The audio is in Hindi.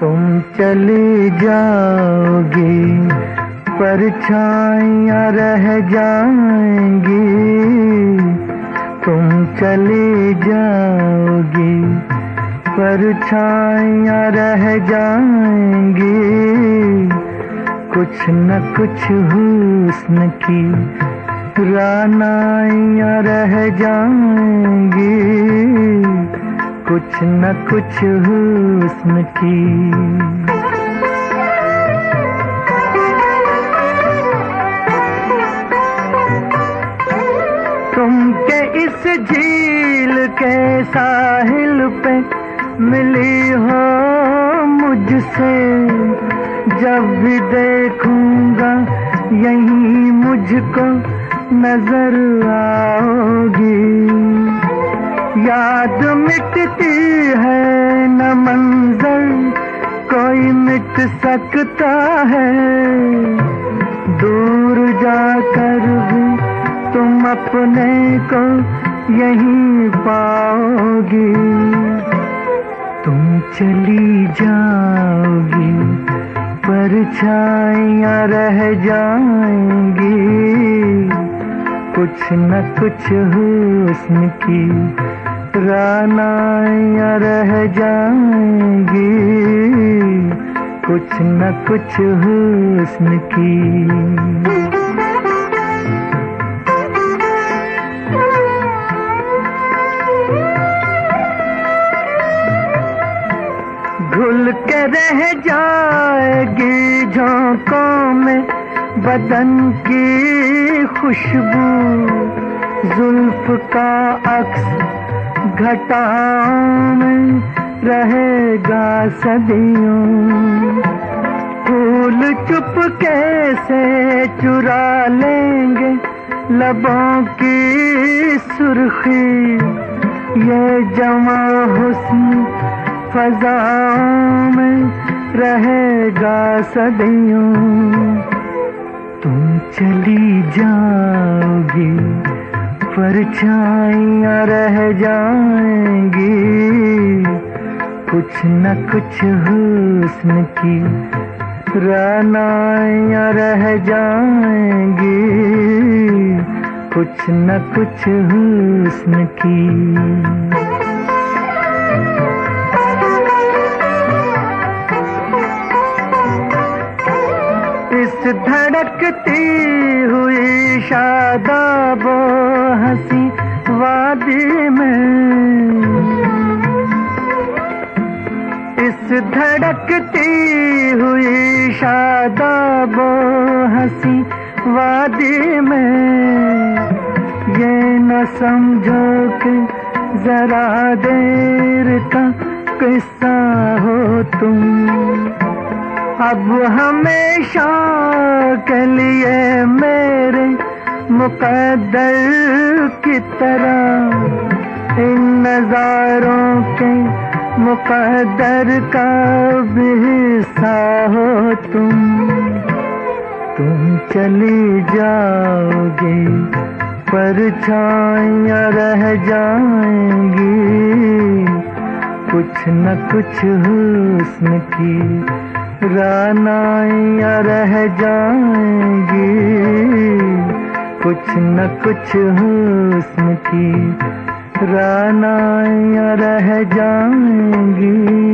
तुम चली जाओगी, परछाइयाँ रह जाएँगी। तुम चली जाओगी, परछाइयाँ रह जाएँगी। कुछ न कुछ हुस्न की, रानाइयाँ रह जाएँगी। कुछ न कुछ हुस्न की तुम के इस झील के साहिल पे मिली हो मुझसे, जब भी देखूँगा यही मुझको नज़र आओगी। याद मिटती है न मंजर, कोई मिट सकता है। दूर जाकर भी तुम अपने को यहीं पाओगी। तुम चली जाओगी परछाइयाँ रह जाएँगी। कुछ न कुछ हुस्न की रानाया रह जाएँगी। कुछ न कुछ हुस्न की। बदन की खुशबू, जुल्फ का अक्स घटाओं में रहेगा सदियों। फूल चुप कैसे चुरा लेंगे लबों की सुर्खी? ये जमा हुस्न फजाओं में रहेगा सदियों। तुम चली जाओगी, परछाइयाँ रह जाएँगी। कुछ न कुछ हुस्न की रानाइयाँ रह जाएँगी। कुछ न कुछ हुस्न की। धड़कती हुई शादाब हँसी वादी में। इस धड़कती हुई शादाब हँसी वादी में। ये न समझो कि जरा देर का किस्सा हो तुम। अब हमेशा के लिए मेरे मुकद्दर की तरह इन नजारों के मुकद्दर का भी हिस्सा हो तुम। तुम चली जाओगे, परछाइयाँ रह जाएँगी। कुछ न कुछ हुस्न की रानाइयाँ रह जाएँगी। कुछ न कुछ हुस्न की। रानाइया रह जाएँगी।